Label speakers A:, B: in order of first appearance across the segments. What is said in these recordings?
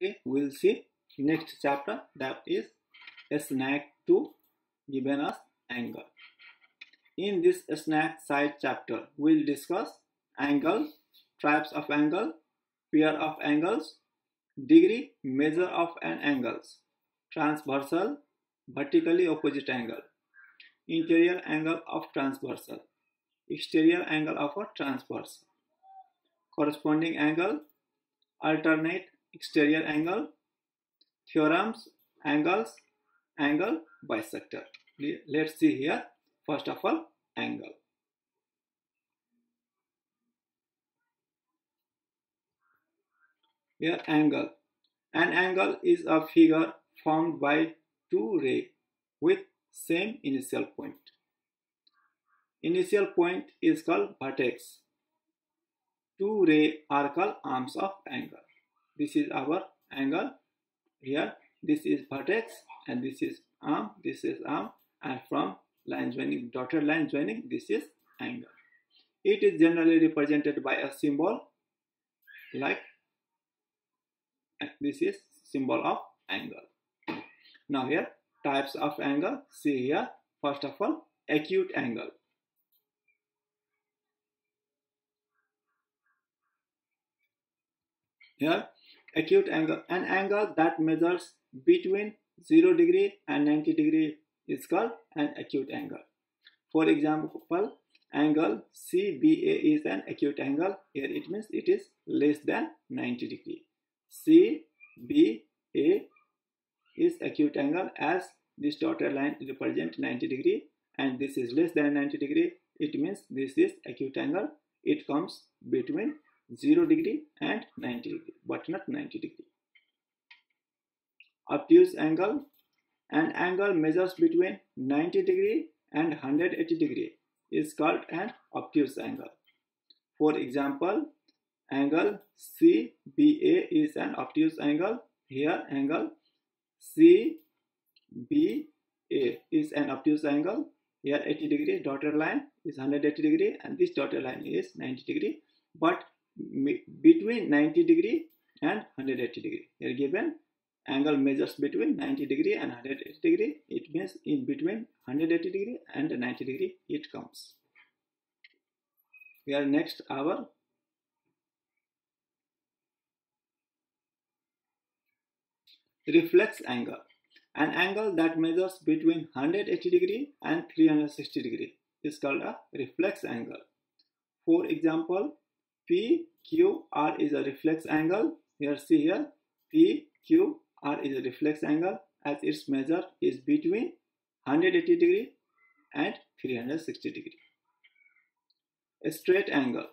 A: Okay, we'll see next chapter that is SNAC 2 given us angle. In this SNAC side chapter, we'll discuss angle, types of angle, pair of angles, degree, measure of an angles, transversal, vertically opposite angle, interior angle of transversal, exterior angle of a transverse, corresponding angle, alternate exterior angle, theorems, angles, angle bisector. Let's see here, first of all, angle. Here angle. An angle is a figure formed by two rays with same initial point. Initial point is called vertex. Two rays are called arms of angle. This is our angle. Here this is vertex and this is arm, this is arm and from line joining, dotted line joining, this is angle. It is generally represented by a symbol like this is symbol of angle. Now here types of angle, see here first of all acute angle. Here acute angle, an angle that measures between 0 degree and 90 degree is called an acute angle. For example, angle CBA is an acute angle. Here it means it is less than 90 degree. CBA is acute angle as this dotted line represents 90 degree and this is less than 90 degree. It means this is acute angle. It comes between 0 degree and 90 degree but not 90 degree. Obtuse angle an angle measures between 90 degree and 180 degree is called an obtuse angle. For example, angle CBA is an obtuse angle. Here angle CBA is an obtuse angle. Here 80 degree dotted line is 180 degree and this dotted line is 90 degree. But between 90 degree and 180 degree. Here given angle measures between 90 degree and 180 degree. It means in between 180 degree and 90 degree it comes. Here next our reflex angle. An angle that measures between 180 degree and 360 degree is called a reflex angle. For example, PQR is a reflex angle. Here see here PQR is a reflex angle as its measure is between 180 degree and 360 degree. A straight angle.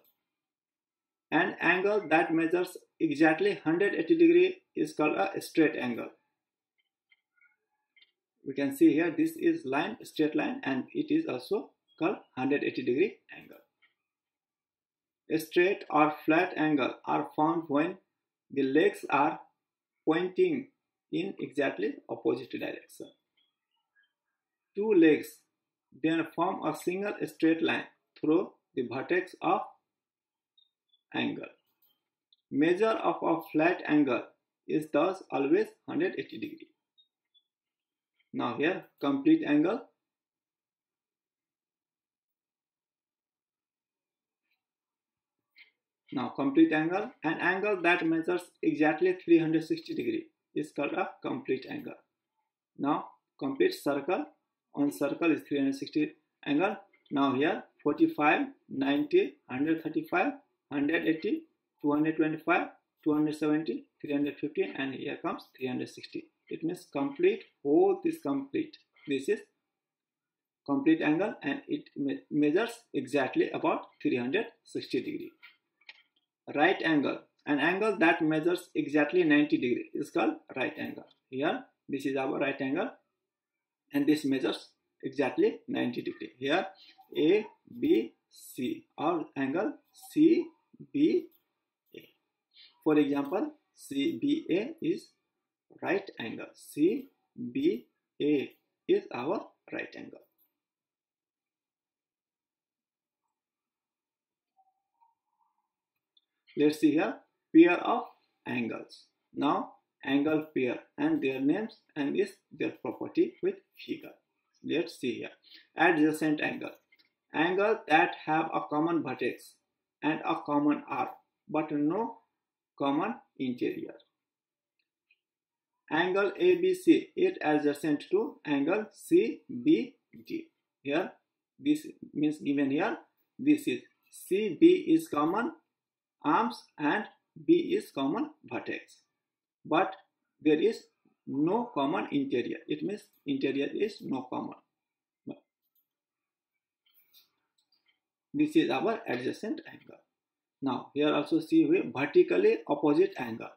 A: An angle that measures exactly 180 degree is called a straight angle. We can see here this is line, straight line and it is also called 180 degree angle. Straight or flat angle are found when the legs are pointing in exactly opposite direction. Two legs then form a single straight line through the vertex of angle. Measure of a flat angle is thus always 180 degree. Now here complete angle Now complete angle, an angle that measures exactly 360 degree is called a complete angle. Now complete circle, on circle is 360 angle. Now here 45, 90, 135, 180, 225, 270, 350 and here comes 360. It means complete, whole is complete. This is complete angle and it measures exactly about 360 degree right angle. An angle that measures exactly 90 degree is called right angle. Here this is our right angle and this measures exactly 90 degree. Here a b c. Our angle c b a. For example c b a is right angle. C b a is our right angle let's see here pair of angles now angle pair and their names and is their property with figure. Let's see here. Adjacent angle. Angle that have a common vertex and a common arc but no common interior. Angle ABC is adjacent to angle CBD. Here this means given here this is CB is common arms and B is common vertex. But there is no common interior. It means interior is no common. This is our adjacent angle. Now here also see we vertically opposite angle.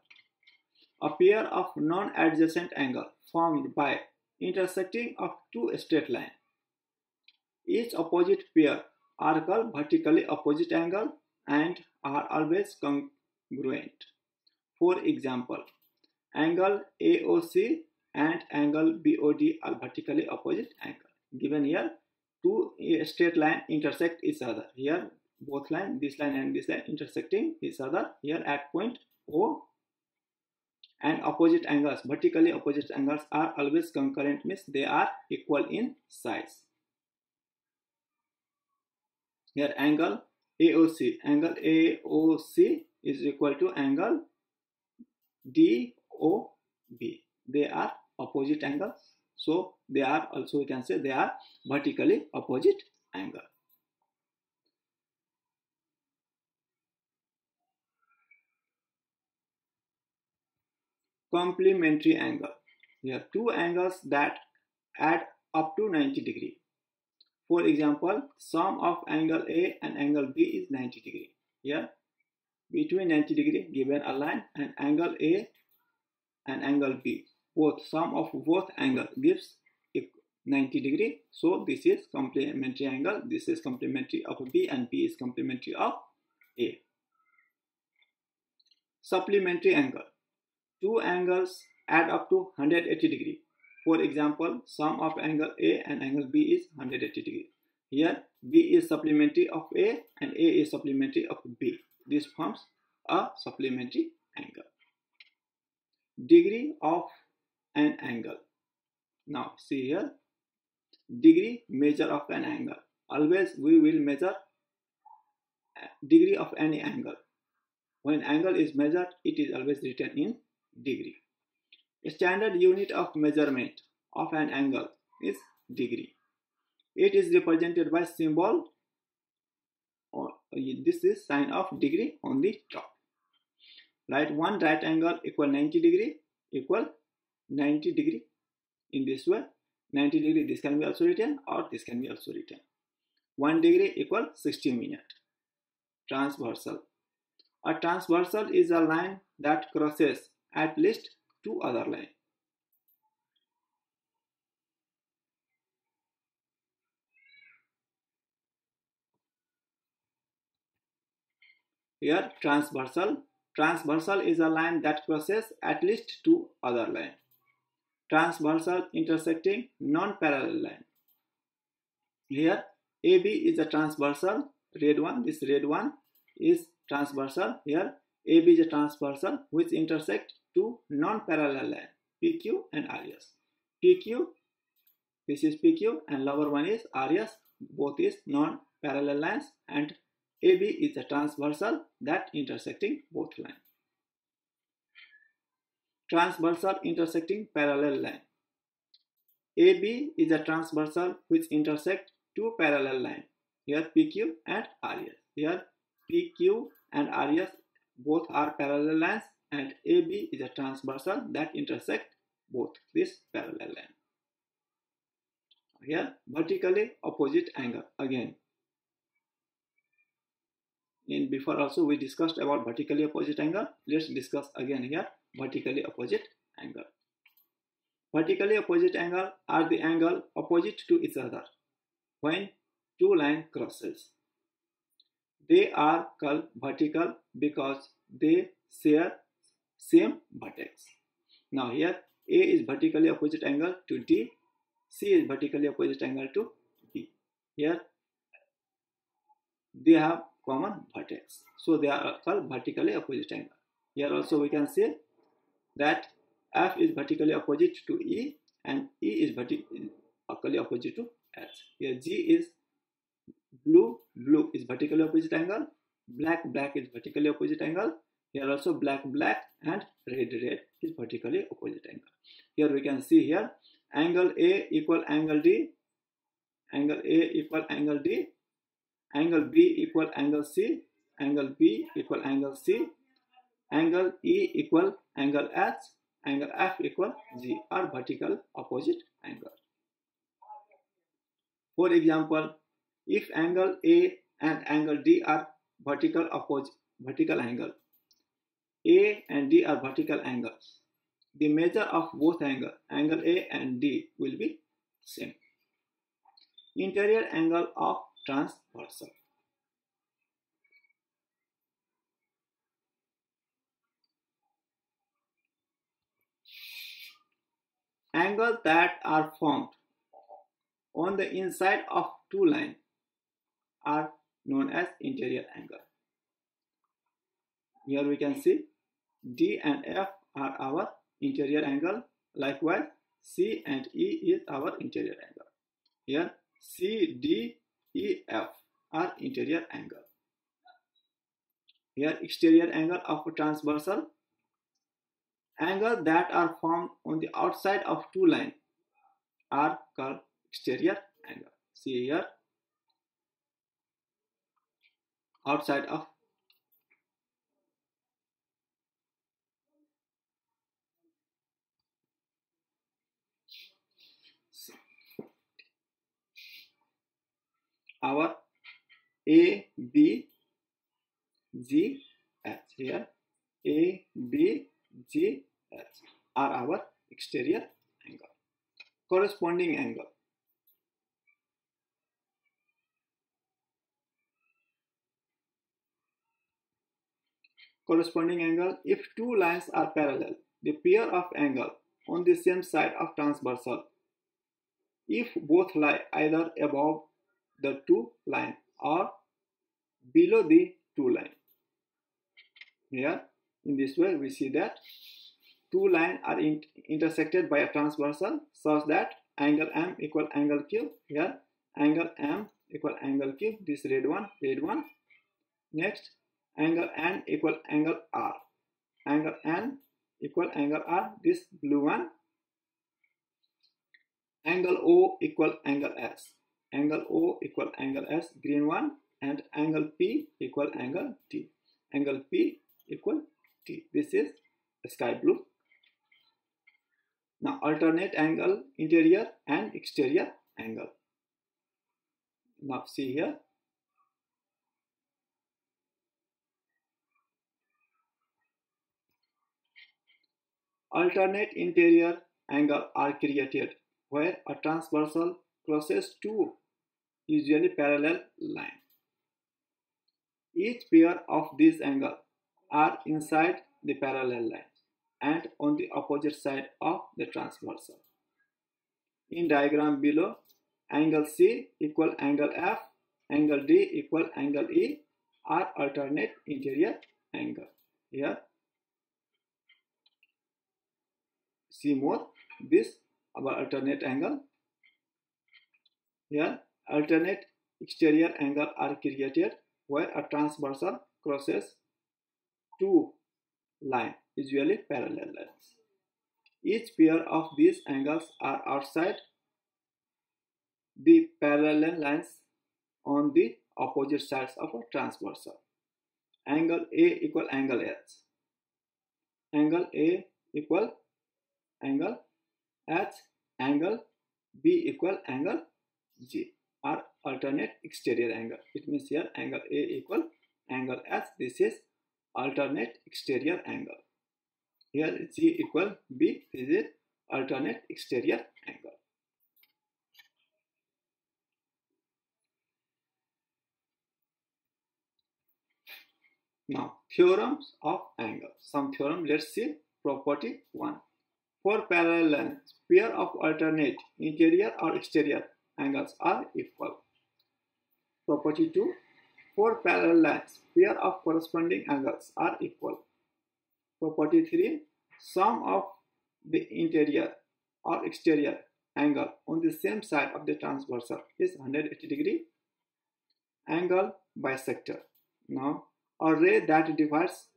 A: A pair of non-adjacent angle formed by intersecting of two straight lines. Each opposite pair are called vertically opposite angle and are always congruent. For example, angle AOC and angle BOD are vertically opposite angle. Given here, two eh, straight line intersect each other. Here, both line, this line and this line intersecting each other. Here at point O and opposite angles, vertically opposite angles are always concurrent means they are equal in size. Here angle AOC, angle AOC is equal to angle DOB. They are opposite angles. So they are also we can say they are vertically opposite angle. Complementary angle. Here two angles that add up to 90 degree. For example, sum of angle A and angle B is 90 degree. Here, between 90 degree given a line and angle A and angle B. Both sum of both angle gives 90 degree. So this is complementary angle. This is complementary of B and B is complementary of A. Supplementary angle. Two angles add up to 180 degree. For example, sum of angle A and angle B is 180 degree. Here B is supplementary of A and A is supplementary of B. This forms a supplementary angle. Degree of an angle. Now see here, degree measure of an angle. Always we will measure degree of any angle. When angle is measured, it is always written in degree. Standard unit of measurement of an angle is degree. It is represented by symbol or uh, this is sign of degree on the top. Right, one right angle equal 90 degree equal 90 degree in this way 90 degree this can be also written or this can be also written 1 degree equal 60 minute transversal a transversal is a line that crosses at least to other line. Here transversal. Transversal is a line that crosses at least two other line. Transversal intersecting non-parallel line. Here AB is a transversal, red one, this red one is transversal. Here AB is a transversal which intersect two non-parallel line PQ and RS. PQ, this is PQ and lower one is RS, both is non-parallel lines and AB is a transversal that intersecting both lines. Transversal intersecting parallel line. AB is a transversal which intersect two parallel lines. Here PQ and RS. Here PQ and RS both are parallel lines and AB is a transversal that intersect both this parallel line. Here vertically opposite angle again. In before also we discussed about vertically opposite angle. Let's discuss again here vertically opposite angle. Vertically opposite angle are the angle opposite to each other when two line crosses. They are called vertical because they share same vertex. Now here A is vertically opposite angle to D, C is vertically opposite angle to B. Here they have common vertex. So they are called vertically opposite angle. Here also we can say that F is vertically opposite to E and E is vertically opposite to H. Here G is blue, blue is vertically opposite angle, black, black is vertically opposite angle. Here also black, black and red, red is vertically opposite angle. Here we can see here angle A equal angle D, angle A equal angle D, angle B equal angle C, angle B equal angle C, angle E equal angle H, angle F equal G are vertical opposite angle. For example, if angle A and angle D are vertical opposite vertical angle, A and D are vertical angles. The measure of both angle, angle A and D will be same. Interior angle of transversal. Angles that are formed on the inside of two lines are known as interior angle. Here we can see D and F are our interior angle. Likewise, C and E is our interior angle. Here C, D, E, F are interior angle. Here exterior angle of transversal angle that are formed on the outside of two lines are called exterior angle. See here, outside of our A, B, G, H here A, B, G, are our exterior angle. Corresponding angle. Corresponding angle, if two lines are parallel, the pair of angle on the same side of transversal, if both lie either above the two line or below the two line. Here, in this way, we see that two lines are in intersected by a transversal such that angle M equal angle Q. Here, angle M equal angle Q. This red one, red one. Next, angle N equal angle R. Angle N equal angle R. This blue one. Angle O equal angle S. Angle O equal angle S. Green one. And angle P equal angle T. Angle P equal T. This is sky blue. Now alternate angle interior and exterior angle. Now see here. Alternate interior angle are created where a transversal crosses two usually parallel lines. Each pair of these angles are inside the parallel line and on the opposite side of the transversal. In diagram below, angle C equal angle F, angle D equal angle E are alternate interior angle. Here, see more this our alternate angle. Here, alternate exterior angles are created where a transversal crosses two lines usually parallel lines. Each pair of these angles are outside the parallel lines on the opposite sides of a transversal. Angle A equal angle H. Angle A equal angle H. Angle B equal angle G are alternate exterior angle. It means here angle A equal angle S. This is alternate exterior angle. Here G equal B This is alternate exterior angle. Now, theorems of angle. Some theorem, let's see. Property 1. For parallel lines, pair of alternate interior or exterior angles are equal. Property 2. For parallel lines, pair of corresponding angles are equal. Property 3. Sum of the interior or exterior angle on the same side of the transversal is 180 degree angle bisector. Now, a ray that divides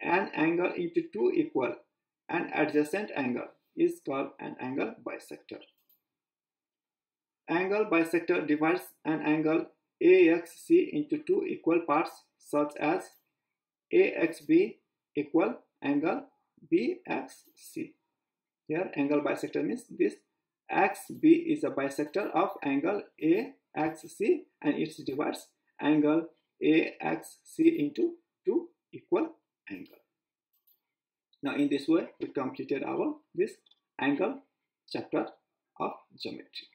A: an angle into two equal and adjacent angle is called an angle bisector. Angle bisector divides an angle AXC into two equal parts such as AXB equal angle BXC. Here angle bisector means this XB is a bisector of angle AXC and it divides angle AXC into two equal angle. Now in this way we completed our this angle chapter of geometry.